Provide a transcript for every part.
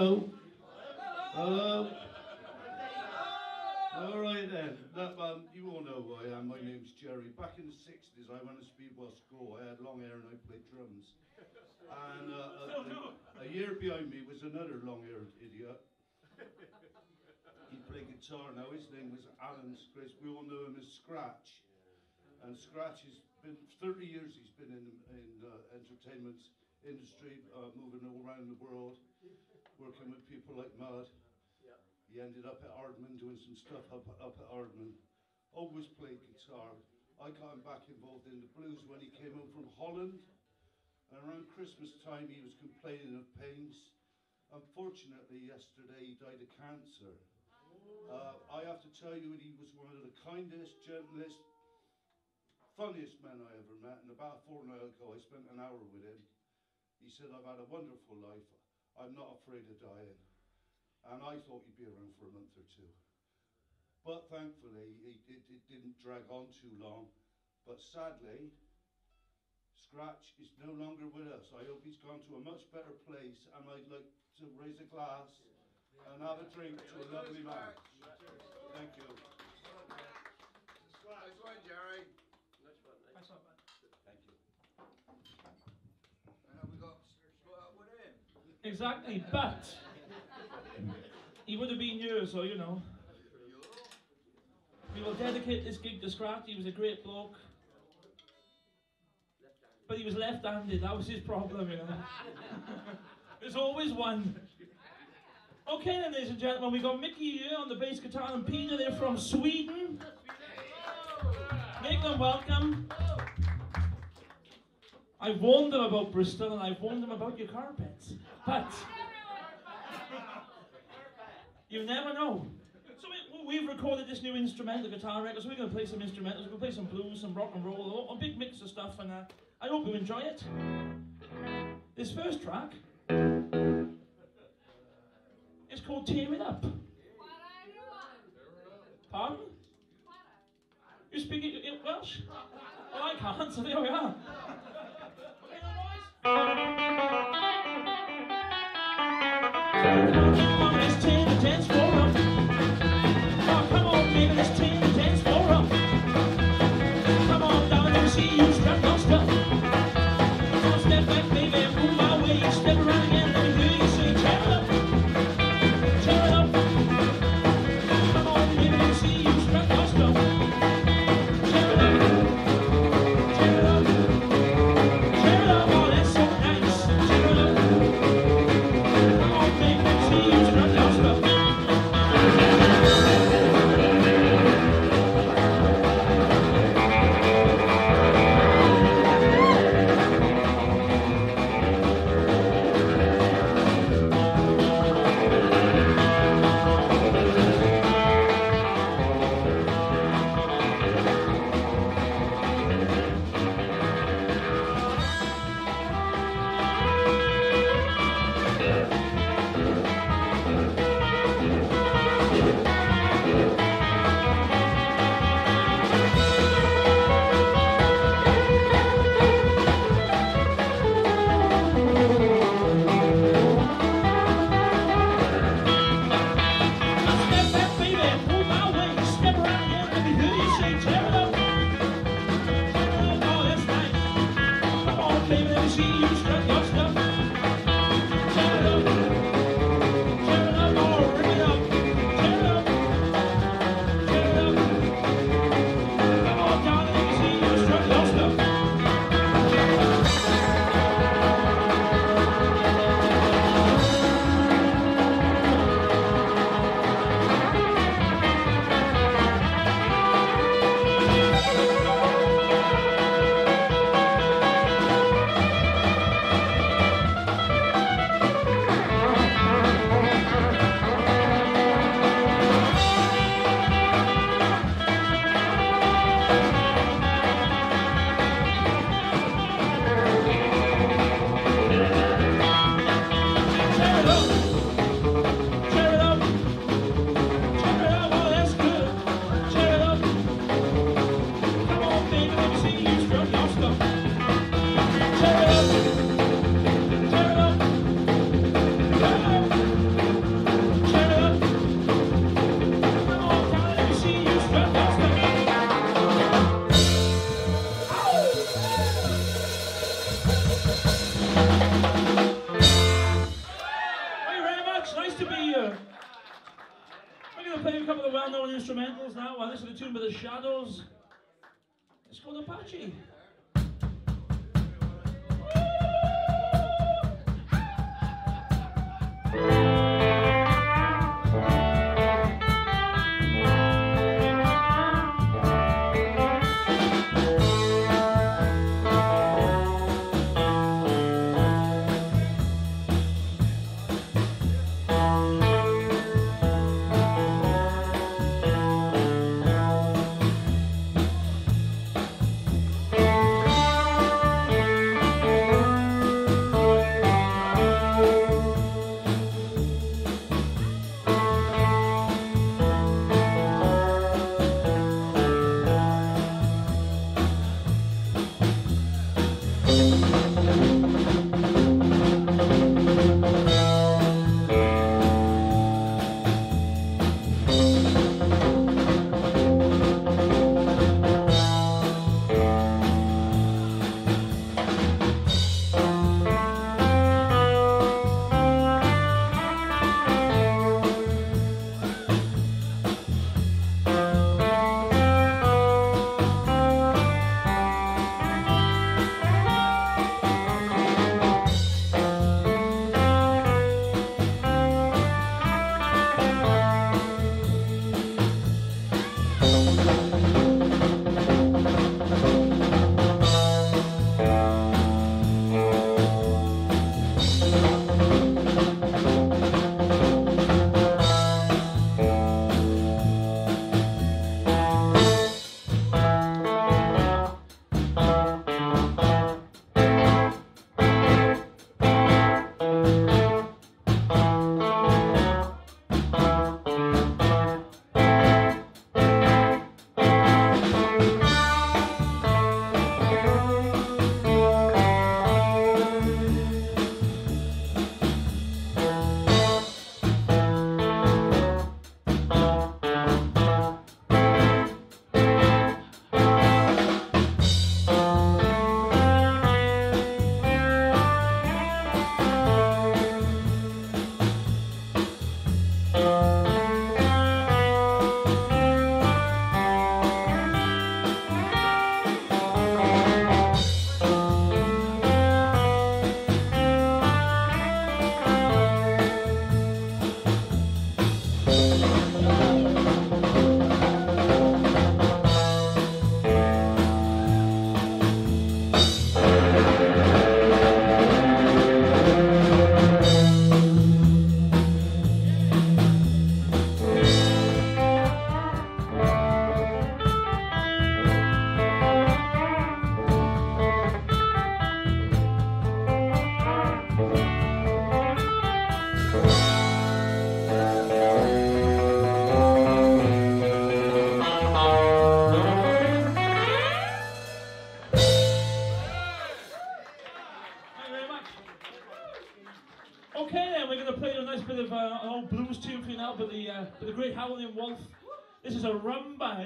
Hello. Hello. All right then. That, um, you all know who I am. My name's Jerry. Back in the 60s, I went to Speedwell school. I had long hair and I played drums. And uh, a, a, year behind me was another long-haired idiot. He played guitar now. His name was Alan Scratch. We all know him as Scratch. And Scratch has been 30 years. He's been in in uh, entertainment industry, uh, moving all around the world, working with people like Mud. He ended up at Aardman doing some stuff up, up at Aardman. Always played guitar. I got him back involved in the blues when he came home from Holland. And around Christmas time, he was complaining of pains. Unfortunately, yesterday he died of cancer. Uh, I have to tell you, he was one of the kindest, gentlest, funniest men I ever met. And about a fortnight ago, I spent an hour with him. He said, I've had a wonderful life. I'm not afraid of dying. And I thought he'd be around for a month or two. But thankfully, he, it, it didn't drag on too long. But sadly, Scratch is no longer with us. I hope he's gone to a much better place, and I'd like to raise a glass and have a drink to a lovely man. Thank you. Nice one, Jerry. Thank you. And we got split up with him. Exactly, but he would have been yours, so you know. We will dedicate this gig to Scratch. He was a great bloke. But he was left-handed. That was his problem, you know. There's always one. Okay then, ladies and gentlemen, we've got Mickey here on the bass guitar and Peter, they're from Sweden. Make them welcome. I've warned them about Bristol and I've warned them about your carpets. But you never know. So we, we've recorded this new instrumental guitar record, so we're going to play some instrumentals, we're going to play some blues, some rock and roll, a big mix of stuff, and uh, I hope you enjoy it. This first track is called Tear It Up. Pardon? You speak it, it Welsh? Well, I can't, so there we are. Okay, now, boys. Come Bernardo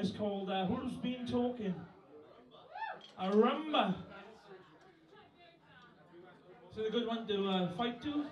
is called uh, Who's Been Talking? A rumba. Is it a good one to uh, fight to?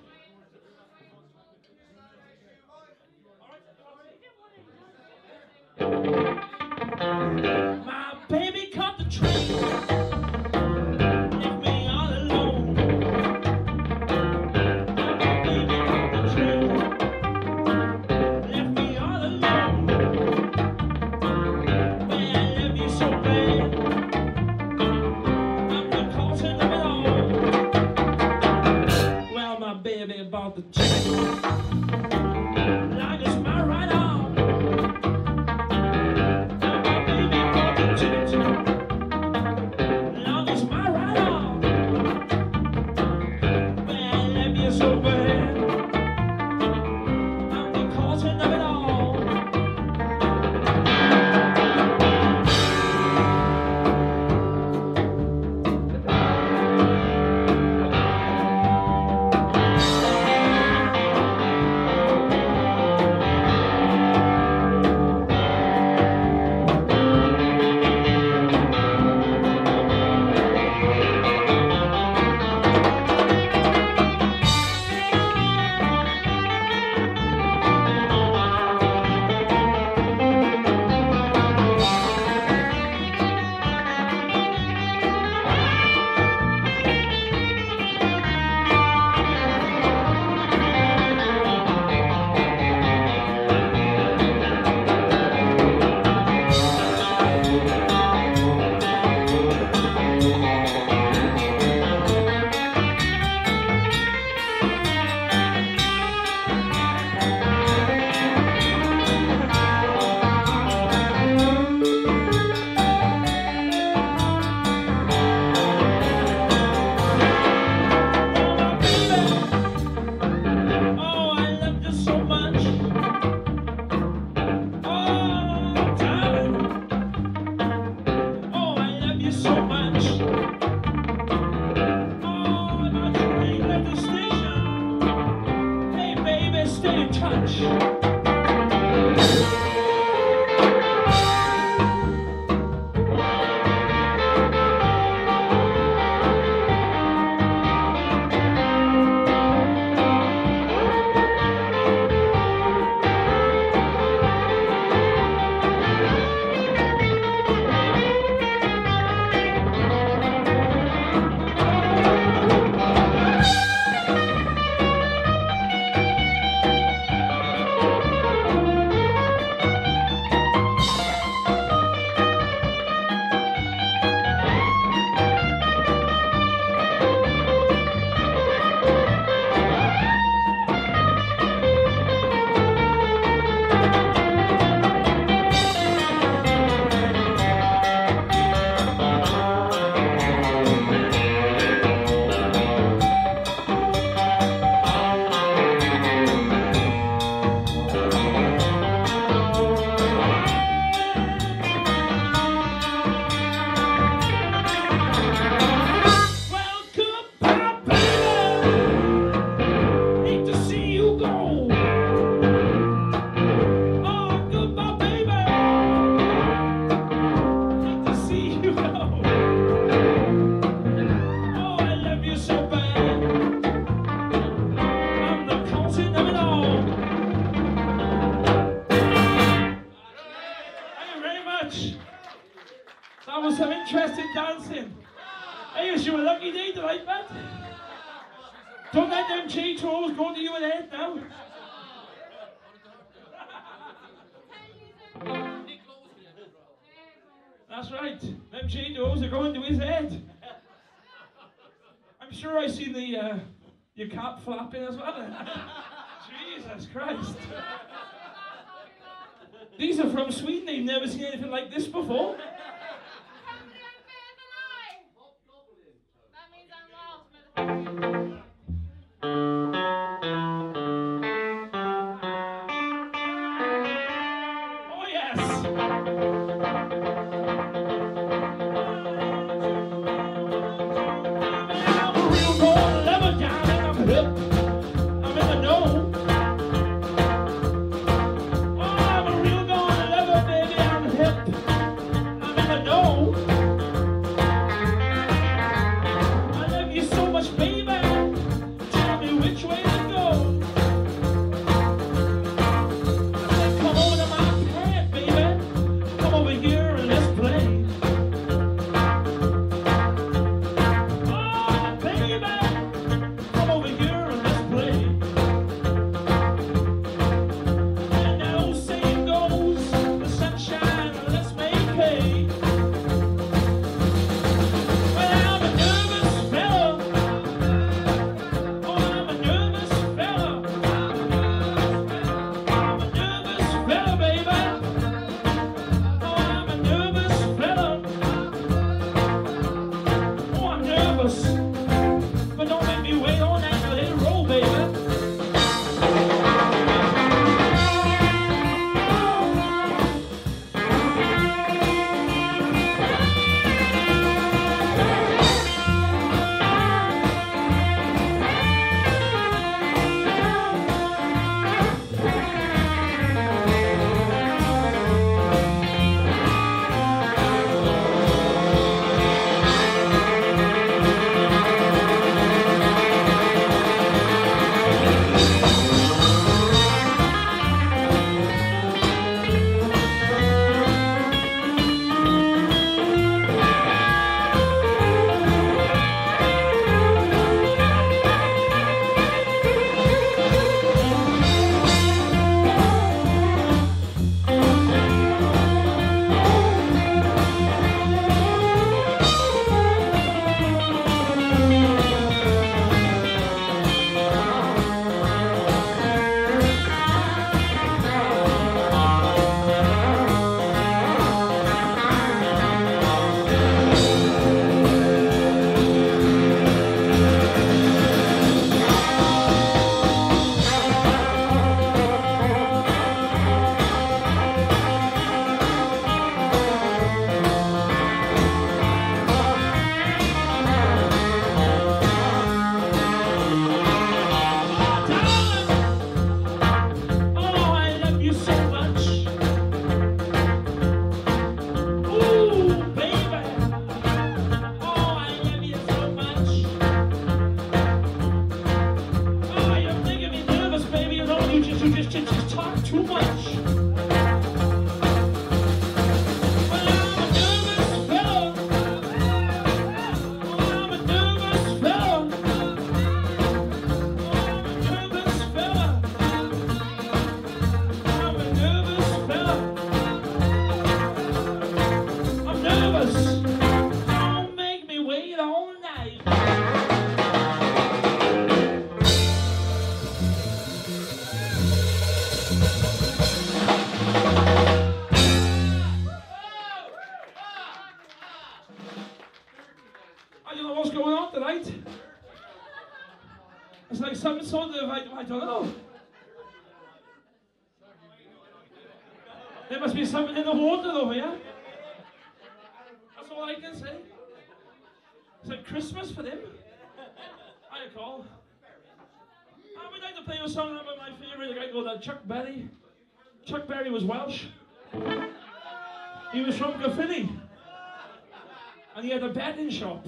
shop.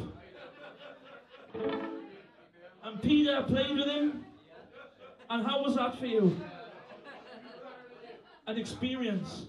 And Peter played with him. And how was that for you? An experience.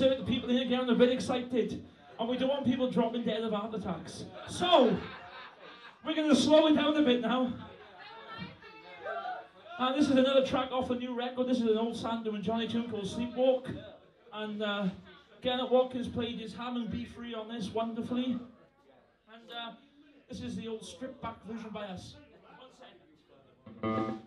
Certain people in here getting a bit excited, and we don't want people dropping dead of heart attacks. So, we're going to slow it down a bit now. And this is another track off the new record. This is an old Santo and Johnny tune called Sleepwalk. And uh, Kenneth Watkins played his Hammond B3 on this wonderfully. And uh, this is the old stripped back version by us. One second.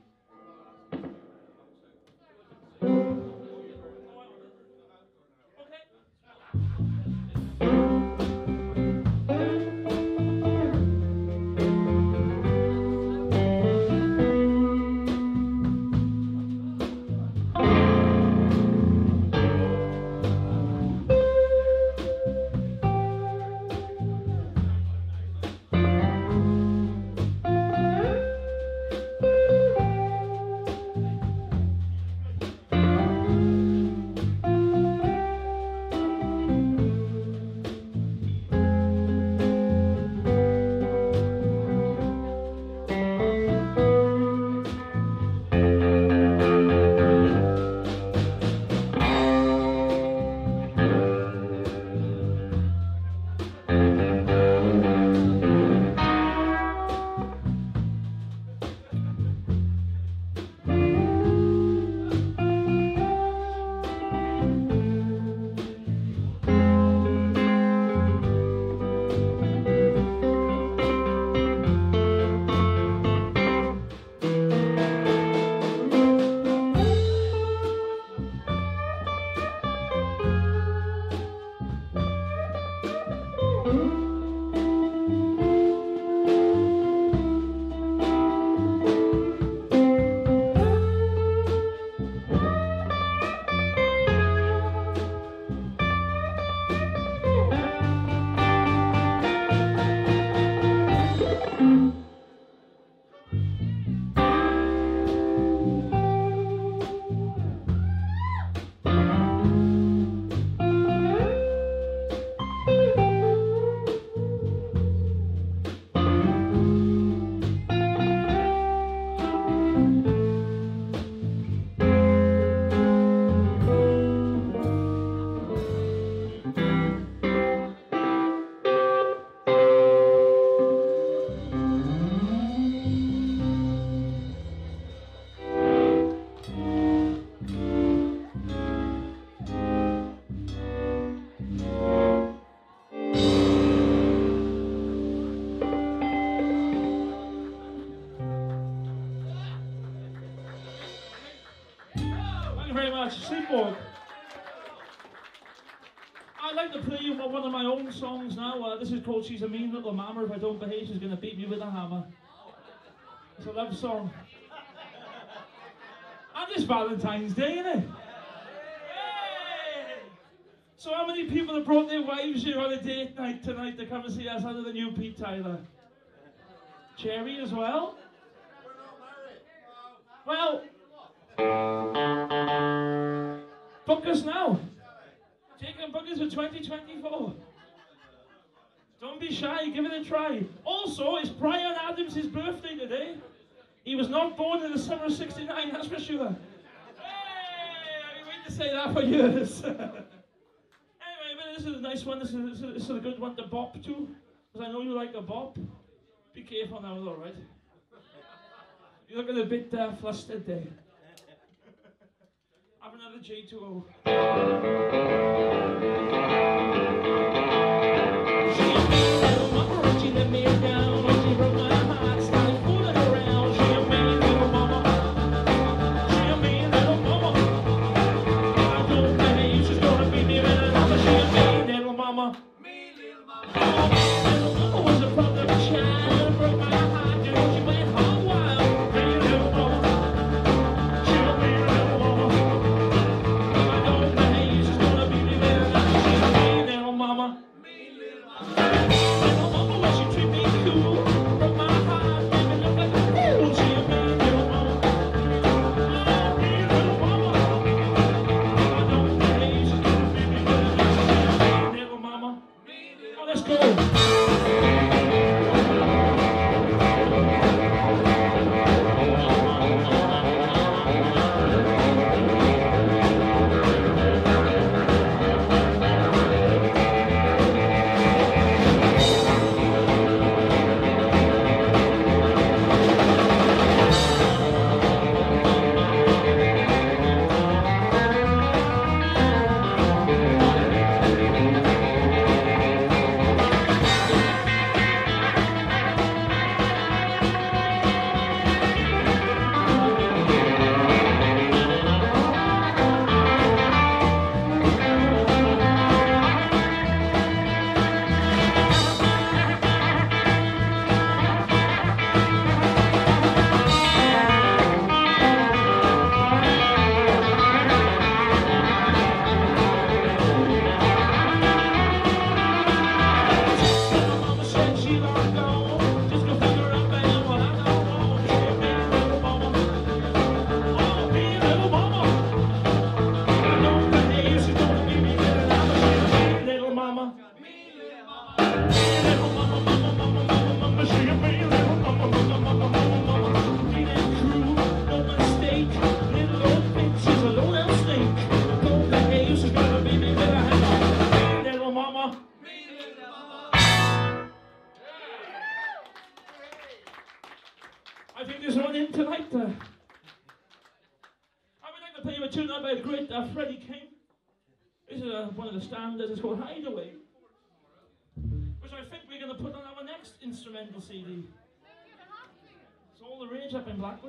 Songs now. Uh, this is called She's a Mean Little Mammer. If I don't behave, she's going to beat me with a hammer. It's a love song. And it's Valentine's Day, isn't it? So how many people have brought their wives here on a date night tonight to come and see us other than you, Pete Tyler? Cherry as well? Well, book us now. Taking bookings for 2024. Don't be shy, give it a try. Also, it's Bryan Adams' birthday today. He was not born in the summer of 69, that's for sure. Hey, I've been waiting to say that for years. anyway, this is a nice one. This is, this is, this is a good one to bop to. Because I know you like a bop. Be careful now, alright? You're looking a bit uh, flustered there. Have another J2O.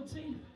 Up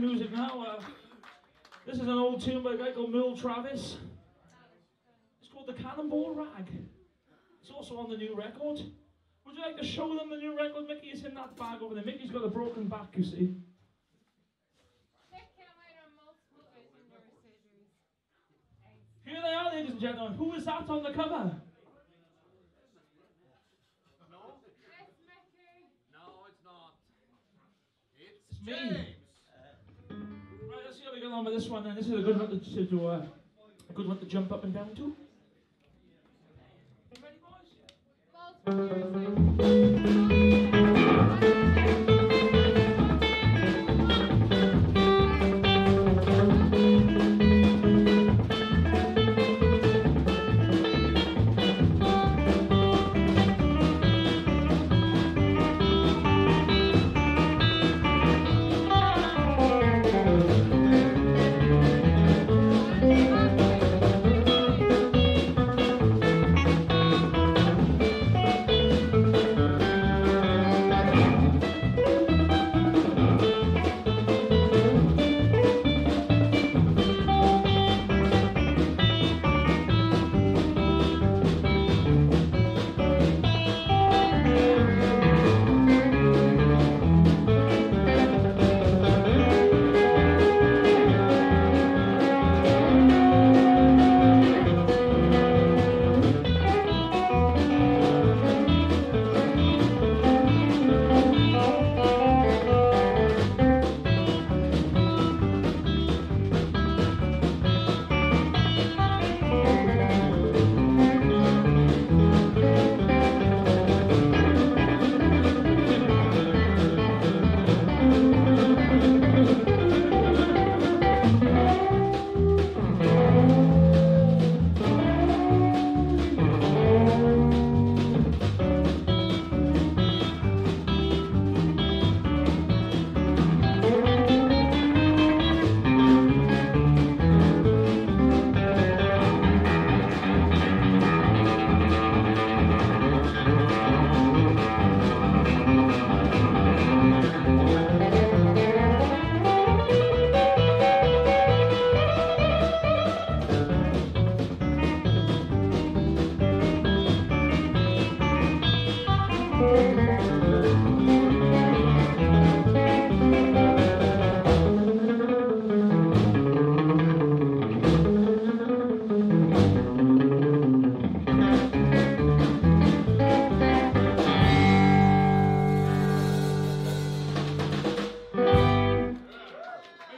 music now. Uh, this is an old tune by a guy called Merle Travis. It's called The Cannonball Rag. It's also on the new record. Would you like to show them the new record? Mickey is in that bag over there. Mickey's got a broken back, you see. Here they are, ladies and gentlemen. Who is that on the cover? No, it's not. It's, It's me. Get on with this one. Then this is a good one to, to. Uh, a good one to jump up and down to. Ready, boys?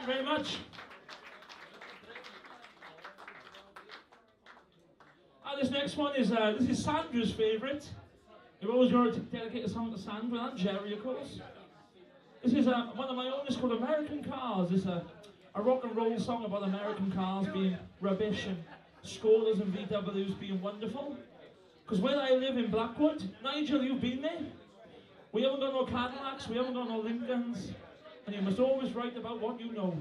you very much. And this next one is uh, this is Sandra's favourite. You always got to dedicate a song to Sandra and Jerry, of course. This is uh, one of my own. It's called American Cars. It's a, a rock and roll song about American cars being rubbish and Skodas and VWs being wonderful. Because when I live in Blackwood, Nigel, you've been there. We haven't got no Cadillacs. We haven't got no Lincolns. And you must always write about what you know.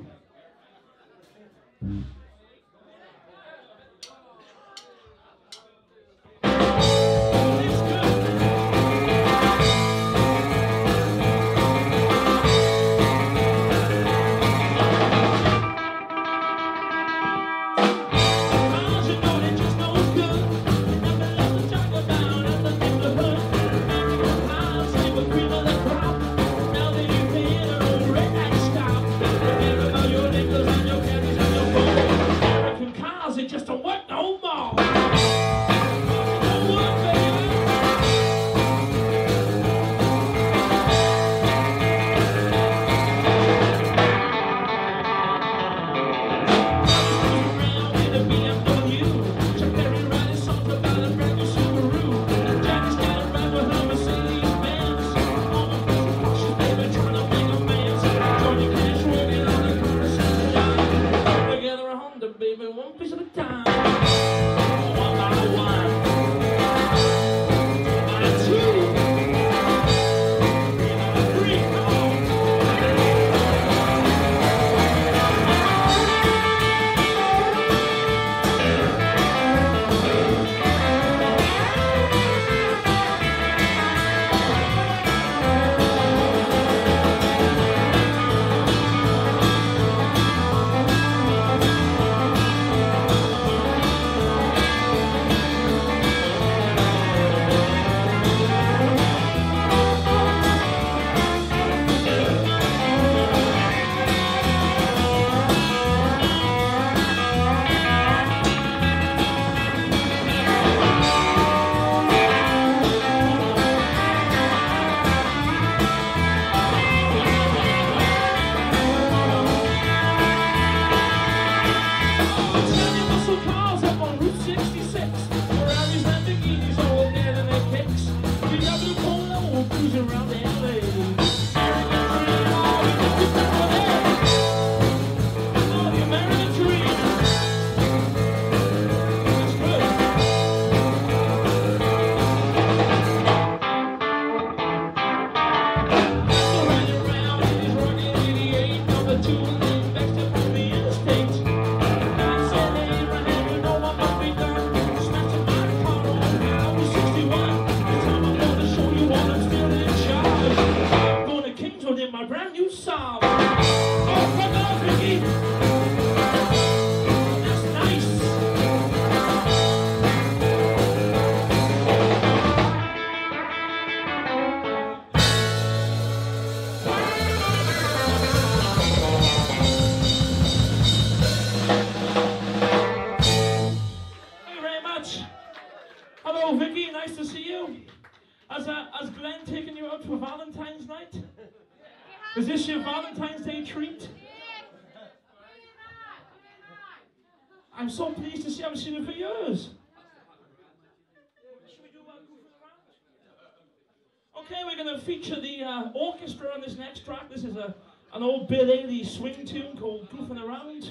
swing tune called Goofing Around.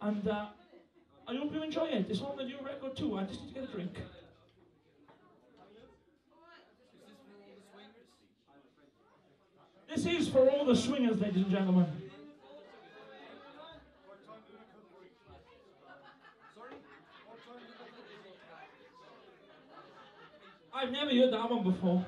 And uh, I hope you enjoy it. It's on the new record too. I just need to get a drink. This is for all the swingers, ladies and gentlemen. I've never heard that one before.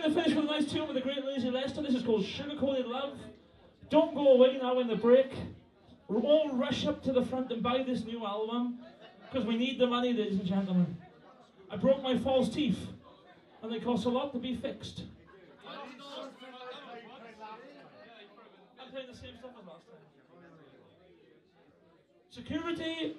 going to finish with a nice tune with the great Lazy Lester. This is called Sugar Coated Love. Don't go away now in the break. We'll all rush up to the front and buy this new album because we need the money, ladies and gentlemen. I broke my false teeth and they cost a lot to be fixed. I'm playing the same stuff as last time. Security.